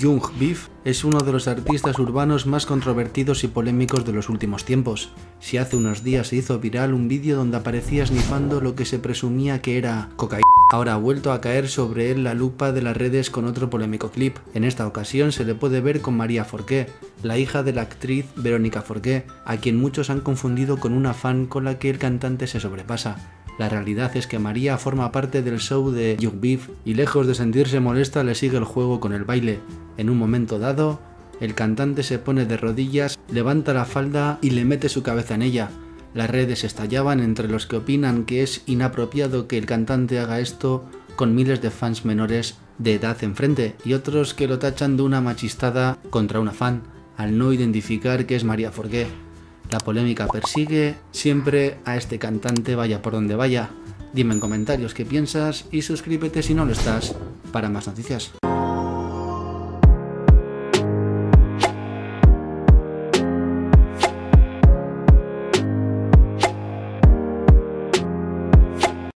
Jung Beef es uno de los artistas urbanos más controvertidos y polémicos de los últimos tiempos. Si hace unos días se hizo viral un vídeo donde aparecía snifando lo que se presumía que era cocaína, ahora ha vuelto a caer sobre él la lupa de las redes con otro polémico clip. En esta ocasión se le puede ver con María Forqué, la hija de la actriz Verónica Forqué, a quien muchos han confundido con una fan con la que el cantante se sobrepasa. La realidad es que María forma parte del show de Young Beef y lejos de sentirse molesta le sigue el juego con el baile. En un momento dado, el cantante se pone de rodillas, levanta la falda y le mete su cabeza en ella. Las redes estallaban entre los que opinan que es inapropiado que el cantante haga esto con miles de fans menores de edad enfrente y otros que lo tachan de una machistada contra una fan al no identificar que es María Forqué. La polémica persigue siempre a este cantante vaya por donde vaya. Dime en comentarios qué piensas y suscríbete si no lo estás para más noticias.